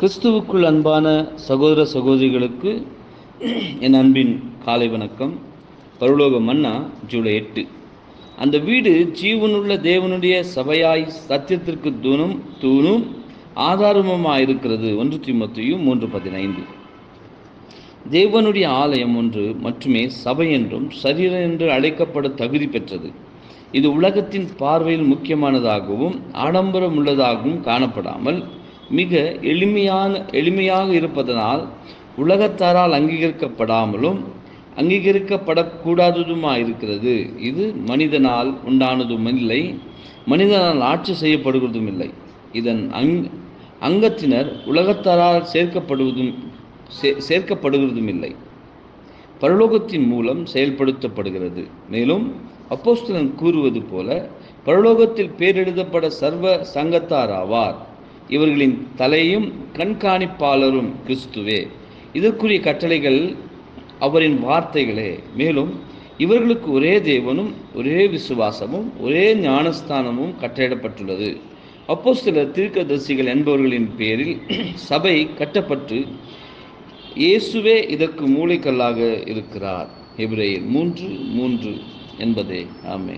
கிறிஸ்துவுக்குள் அன்பான சகோதர சகோதரிகளுக்கு என் அன்பின் காலை வணக்கம். பரலோக மன்னா ஜூலை எட்டு. அந்த வீடு ஜீவனுள்ள தேவனுடைய சபையாய் சத்தியத்திற்கு தூணும் தூணும் ஆதாரமுமாய் இருக்கிறது ஒன்று திமுத்தையும் மூன்று பதினைந்து. தேவனுடைய ஆலயம் ஒன்று மட்டுமே சபை என்றும் சரீரம் என்று அழைக்கப்பட தகுதி பெற்றது. இது உலகத்தின் பார்வையில் முக்கியமானதாகவும் ஆடம்பரம் உள்ளதாகவும் காணப்படாமல் மிக எளிமையான எளிமையாக இருப்பதனால் உலகத்தாரால் அங்கீகரிக்கப்படாமலும் அங்கீகரிக்கப்படக்கூடாததுமாக இருக்கிறது. இது மனிதனால் உண்டானதும் இல்லை மனிதனால் ஆட்சி செய்யப்படுவதும் இல்லை. இதன் அங் அங்கத்தினர் உலகத்தாரால் சேர்க்கப்படுவதும் சே- சேர்க்கப்படுகிறதும் இல்லை. பரலோகத்தின் மூலம் செயல்படுத்தப்படுகிறது. மேலும் அப்போஸ்தலன் கூறுவது போல பரலோகத்தில் பேரெழுதப்பட சர்வ சங்கத்தார் ஆவார். இவர்களின் தலையும் கண்காணிப்பாளரும் கிறிஸ்துவே. இதற்குரிய கட்டளைகள் அவரின் வார்த்தைகளே. மேலும் இவர்களுக்கு ஒரே தேவனும் ஒரே விசுவாசமும் ஒரே ஞானஸ்தானமும் கட்டளையிடப்பட்டுள்ளது. சில தீர்க்கதரிசிகள் என்பவர்களின் பேரில் சபை கட்டப்பட்டு இயேசுவே இதற்கு மூளைக்கல்லாக இருக்கிறார். எபிரேயர் மூன்று மூன்று என்பதே. ஆமே